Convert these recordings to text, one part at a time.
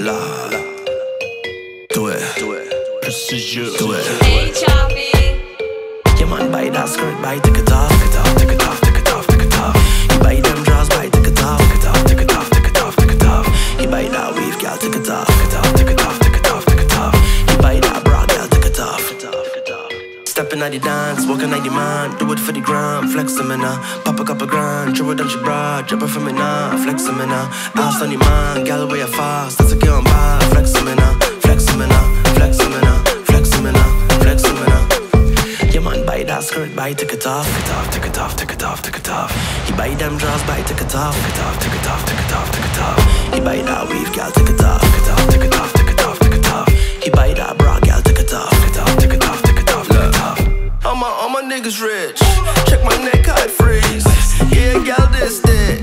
La. Do it. Do it. Precision. Do it. Hey, Choppi. Your man buy that skirt, buy take it off, take it off, take it off, take it off, take it off. He buy them drawers, buy take it off, take it off, take it off, take it off, take it off. He buy that weave, girl, take it off, take it off, take it off, Stepping at the dance, walking at the man, do it for the gram, flex them in pop a couple grand, throw it on your bra, drop it for me now, flex them in ass on the man, gal way fast, that's a girl on bad, flex them in flex them in flex them in flex them in flex them in Your man buy that skirt, buy take it off, take it off, take it off, take it off, take it off. He buy them drawers, buy take it off, take it off, take it off, take it off, take it off. He buy that weave, gal, take it off, take it off, take it off, take it off, niggas rich. Check my neck, it freeze. Yeah, gal, this dick.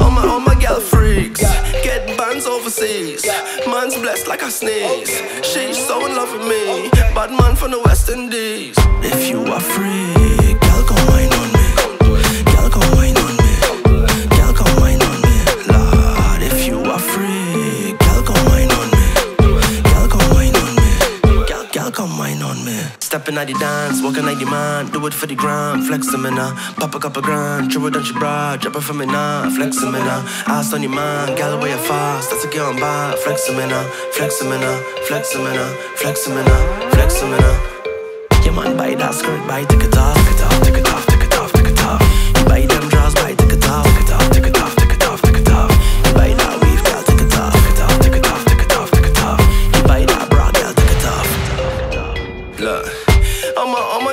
All my, all my gal freaks. Get bands overseas. Man's blessed like I sneeze. She's so in love with me. Bad man from the West Indies. If you are free, gal, come wine on Come wine on me. Stepping at the dance, walking like the man, do it for the gram, flex them in pop a couple grand, throw it on your bra, drop it for me now, flex them in ass on the man, gal away fast, that's a girl on bad, flex them in flex them in flex them in flex them in flex them in Your man buy that skirt, buy take it off,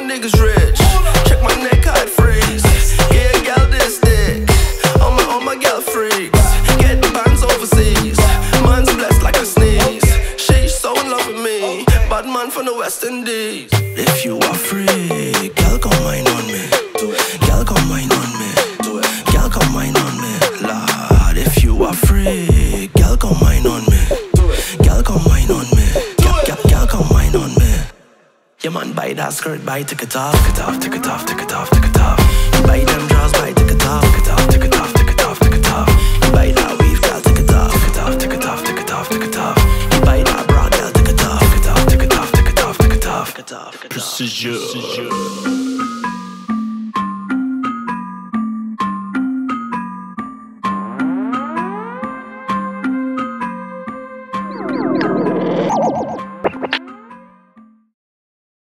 niggas rich. Check my neck, it freeze. Yeah, gal, this dick. All my all my gal freaks. Get bands overseas. Man's blessed like a sneeze. She's so in love with me. Bad man from the West Indies. If you are free, gal, come wine on me. Gal, come wine on me. Gal, come wine on me. Lord, if you are free, Your man buy that skirt, buy, take it off, take it off, take it off, take it off, take it off. You buy them drawers, buy, take it off, take it off, take it off, take it off, take it off. You buy that weave, girl, take it off, take it off, take it off, take it off, take it off. You buy that bra, girl, take it off, take it off, take it off, take it off, take it off, take it off. Precision.